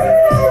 Yeah.